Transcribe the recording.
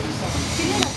C'est la